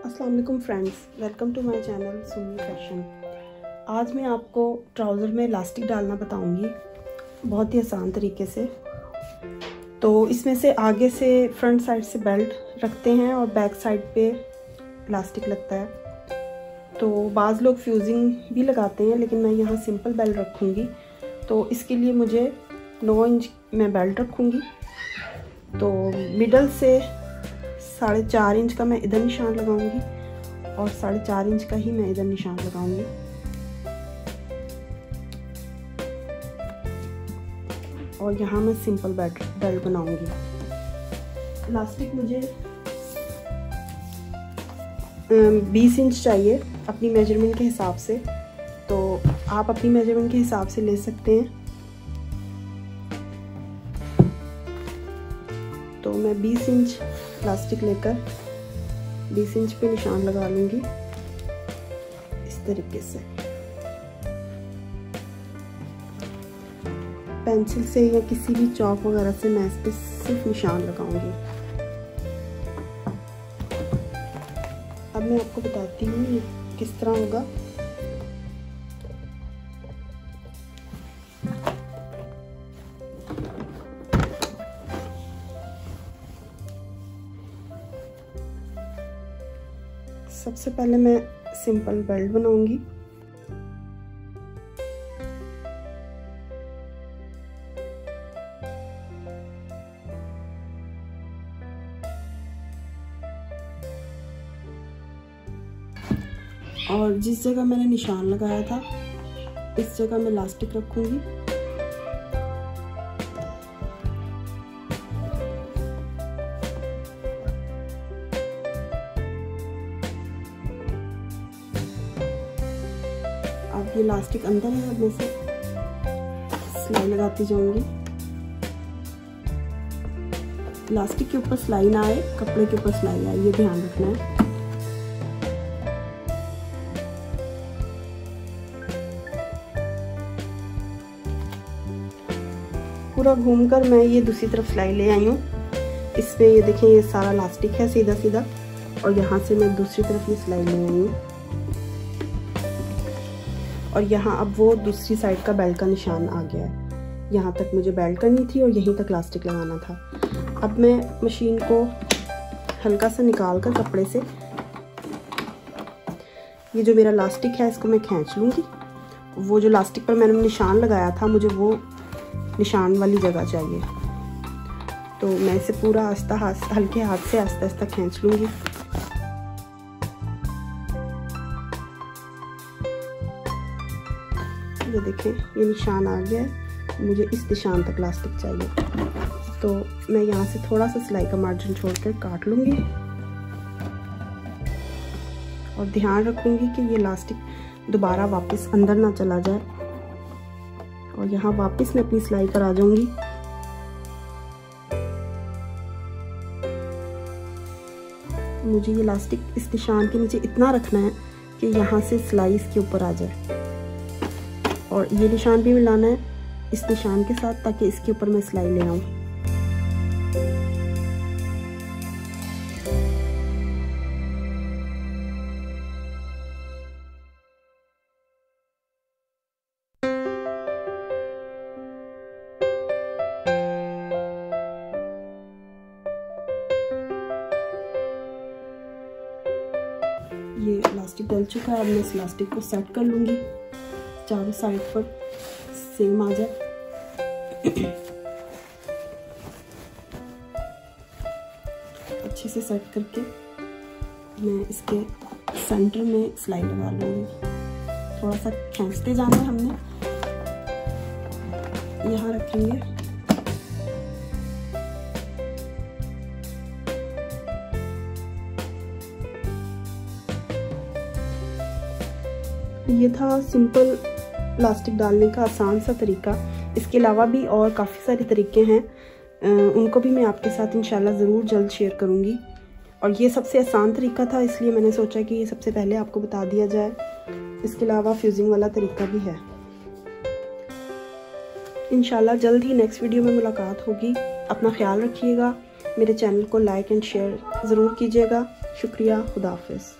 अस्सलाम वालेकुम friends welcome to my channel Suni fashion आज मैं आपको ट्राउज़र में इलास्टिक डालना बताऊँगी, बहुत ही आसान तरीके से। तो इसमें से आगे से फ्रंट साइड से बेल्ट रखते हैं और बैक साइड पे इलास्टिक लगता है। तो बाज़ लोग फ्यूजिंग भी लगाते हैं, लेकिन मैं यहाँ सिंपल बेल्ट रखूँगी। तो इसके लिए मुझे नौ इंच मैं बेल्ट रखूँगी। तो मिडल से साढ़े चार इंच का मैं इधर निशान लगाऊँगी और साढ़े चार इंच का ही मैं इधर निशान लगाऊँगी। और यहाँ मैं सिंपल बेल्ट बेल्ट बनाऊँगी। इलास्टिक मुझे बीस इंच चाहिए अपनी मेज़रमेंट के हिसाब से। तो आप अपनी मेज़रमेंट के हिसाब से ले सकते हैं। मैं 20 इंच प्लास्टिक लेकर 20 इंच पे निशान लगा लूँगी। इस तरीके से। पेंसिल से या किसी भी चौक वगैरह से मैं इस पर सिर्फ़ निशान लगाऊँगी। अब मैं आपको बताती हूँ किस तरह होगा। सबसे पहले मैं सिंपल बेल्ट बनाऊँगी। और जिस जगह मैंने निशान लगाया था, इस जगह मैं लास्टिक रखूँगी। ये लास्टिक अंदर है अब मैं से। सिलाई लगाती जाऊँगी। लास्टिक के ऊपर सिलाई ना आए, कपड़े के ऊपर सिलाई आए, ये ध्यान रखना है। पूरा घूमकर मैं ये दूसरी तरफ़ सिलाई ले आई हूँ। इसमें ये देखें, ये सारा लास्टिक है सीधा सीधा और यहाँ से मैं दूसरी तरफ़ ये सिलाई ले आई हूँ। और यहाँ अब वो दूसरी साइड का बेल्ट का निशान आ गया है। यहाँ तक मुझे बेल्ट करनी थी और यहीं तक लास्टिक लगाना था। अब मैं मशीन को हल्का सा निकाल कर कपड़े से ये जो मेरा लास्टिक है, इसको मैं खींच लूँगी। वो जो लास्टिक पर मैंने निशान लगाया था, मुझे वो निशान वाली जगह चाहिए। तो मैं इसे पूरा आस्ता हल्के हाथ से आस्ता आस्ता खींच लूँगी। ये देखें ये निशान आ गया है। मुझे इस निशान तक लास्टिक चाहिए। तो मैं यहाँ से थोड़ा सा सिलाई का मार्जिन छोड़कर काट लूँगी। और ध्यान रखूँगी कि ये लास्टिक दोबारा वापस अंदर ना चला जाए। और यहाँ वापस मैं अपनी सिलाई पर आ जाऊँगी मुझे ये लास्टिक इस निशान के नीचे इतना रखना है कि यहाँ से सिलाई इसके ऊपर आ जाए। और ये निशान भी मिलाना है इस निशान के साथ ताकि इसके ऊपर मैं सिलाई ले आऊँ। ये इलास्टिक डल चुका है, अब मैं इस इलास्टिक को सेट कर लूँगी। चारों साइड पर सेम आ जाए। अच्छे से सेट करके मैं इसके सेंटर में सिलाई लगा लूँगी। थोड़ा सा खींचते जाना है हमने। यहाँ रखेंगे। ये था सिंपल प्लास्टिक डालने का आसान सा तरीका। इसके अलावा भी और काफ़ी सारे तरीके हैं। उनको भी मैं आपके साथ इंशाल्लाह ज़रूर जल्द शेयर करूँगी। और ये सबसे आसान तरीका था, इसलिए मैंने सोचा कि ये सबसे पहले आपको बता दिया जाए। इसके अलावा फ्यूजिंग वाला तरीका भी है। इंशाल्लाह जल्द ही नेक्स्ट वीडियो में मुलाकात होगी। अपना ख्याल रखिएगा। मेरे चैनल को लाइक एंड शेयर ज़रूर कीजिएगा। शुक्रिया खुदाफिज़